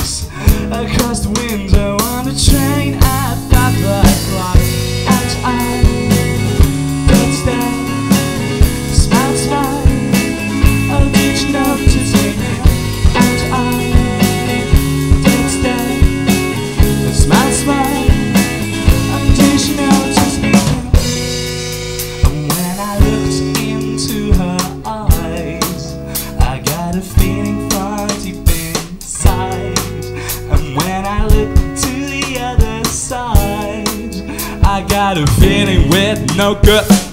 across the window on the train. a feeling with no good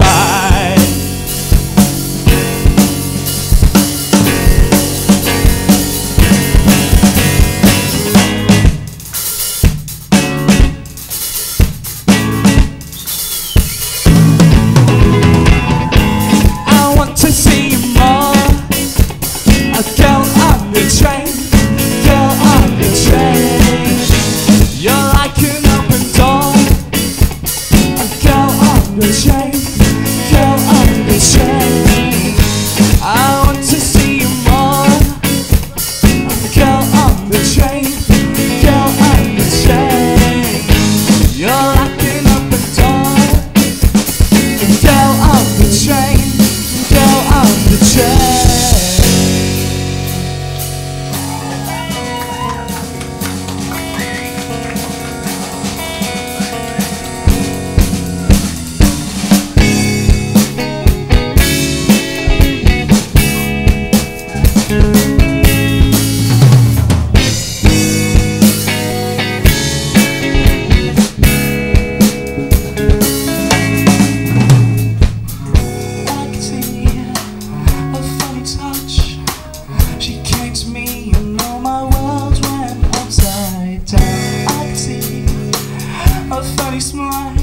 a funny smile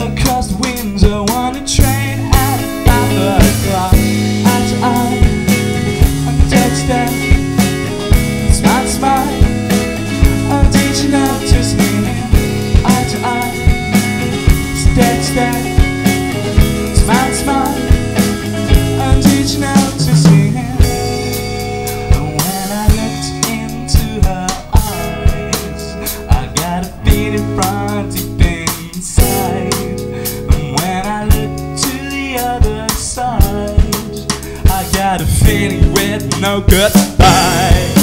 across the window on a train. had a feeling with no goodbye.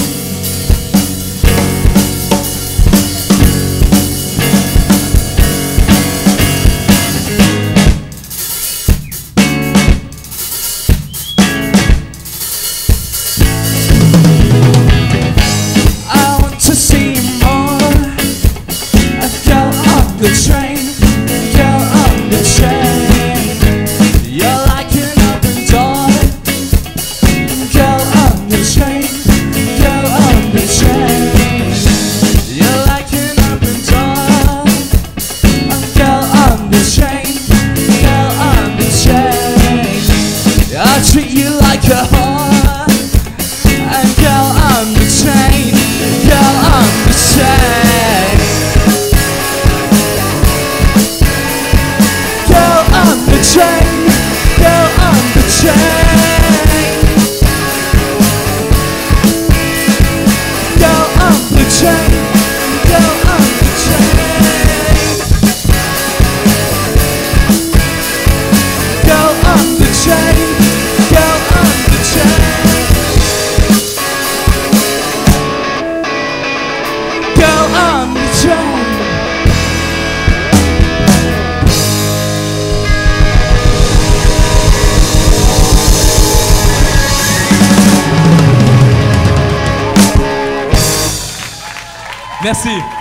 Merci.